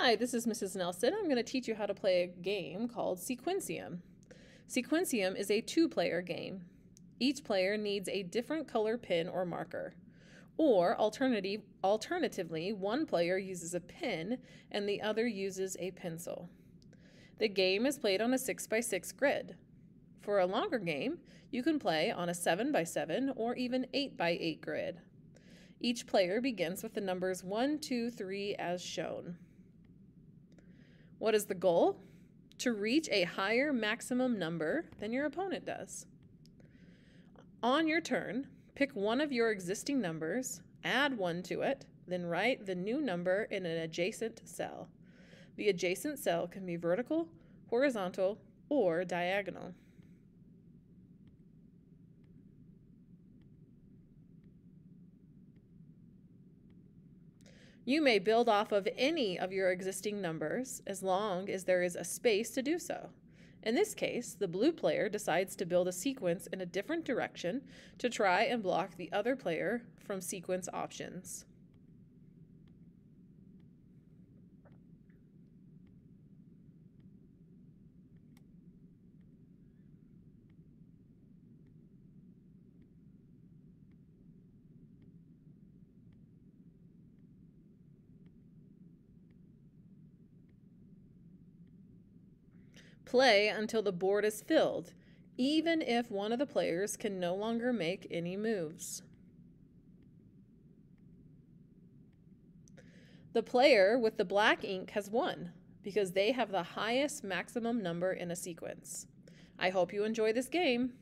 Hi, this is Mrs. Nelson. I'm going to teach you how to play a game called Sequencium. Sequencium is a two-player game. Each player needs a different color pin or marker. Or alternative, alternatively, one player uses a pin and the other uses a pencil. The game is played on a 6x6 grid. For a longer game, you can play on a 7x7 or even 8x8 grid. Each player begins with the numbers 1, 2, 3 as shown. What is the goal? To reach a higher maximum number than your opponent does. On your turn, pick one of your existing numbers, add one to it, then write the new number in an adjacent cell. The adjacent cell can be vertical, horizontal, or diagonal. You may build off of any of your existing numbers as long as there is a space to do so. In this case, the blue player decides to build a sequence in a different direction to try and block the other player from sequence options. Play until the board is filled, even if one of the players can no longer make any moves. The player with the black ink has won because they have the highest maximum number in a sequence. I hope you enjoy this game.